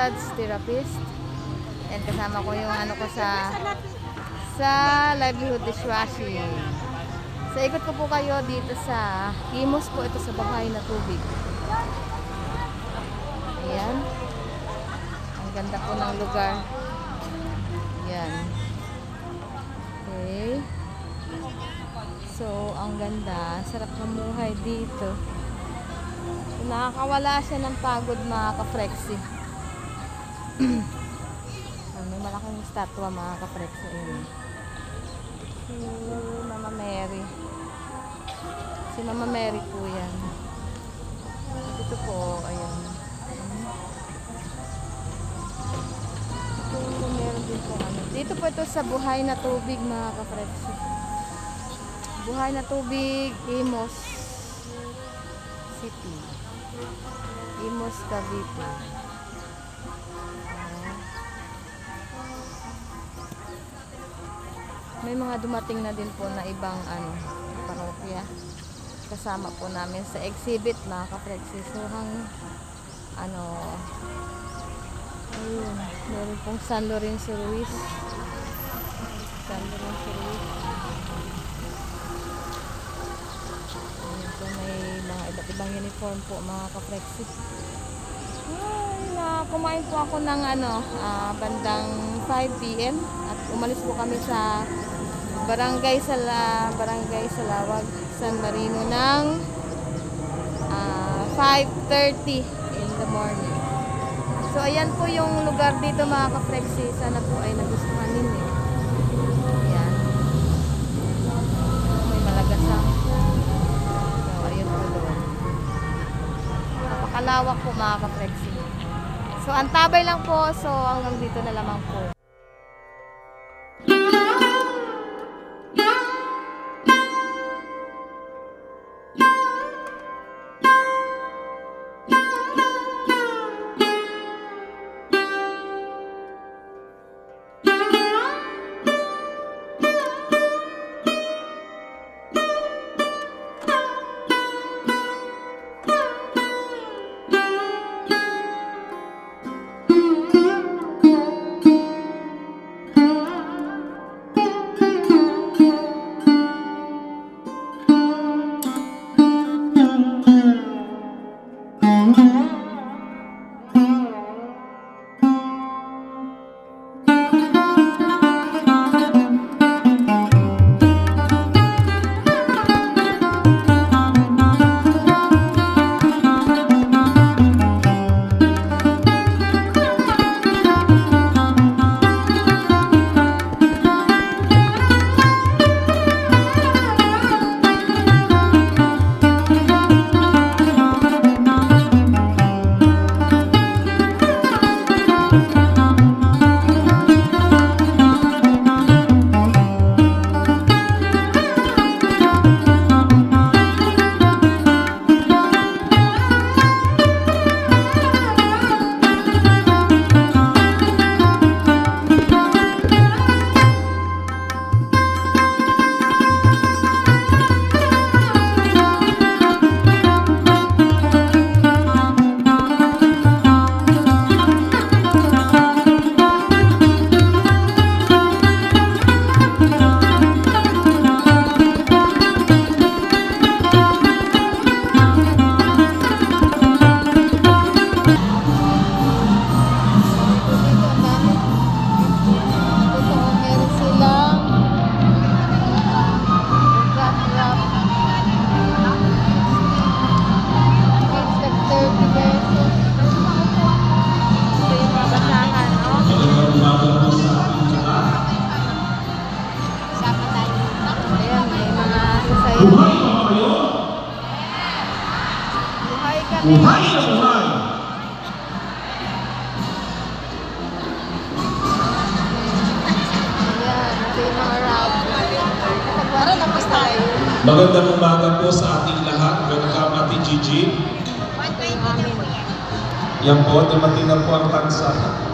massage therapist. And kasama ko yung ano ko sa sa livelihood dishwashing. So ikot ko po kayo dito sa Imos po ito sa bahay na tubig. Ayan. Ang ganda po ng lugar. Ayan. Okay. So, ang ganda. Sarap mamuhay dito. So, nakakawala siya ng pagod mga ka-frexy. May malaking statwa mga ka-frexy. Ayun. Si Mama Mary. Si Mama Mary po yan. Ito po, ayun. Ito, meron din po ano. Dito po ito sa buhay na tubig mga ka-frexy. Buhay na tubig, Imos City. Imos, Cavite. May mga dumating na din po na ibang ano, parokya. Kasama po namin sa exhibit mga ka-Frexy. So, hang, ano, ayun, meron pong San Lorenzo Ruiz. San Lorenzo Ruiz. Ayun po, may mga iba't ibang uniform po mga ka-Frexy. Ay, na, kumain po ako ng ano, ah, bandang 5 p.m. at umalis po kami sa Barangay Sala, Barangay Salawag, San Marino ng ah, 5.30 in the morning. So, ayan po yung lugar dito mga ka-Flexi. Sana po ay nagustuhan ninyo. Ayan. May malagasang. So, ayun po doon. Napakalawak po mga ka-Flexi. So, antabay lang po. So, hanggang dito na lamang po. Buhay na buhay! Magandang umaga po sa ating lahat. Welcome, Ate Gigi. Yan po, dumating na po ang tansa.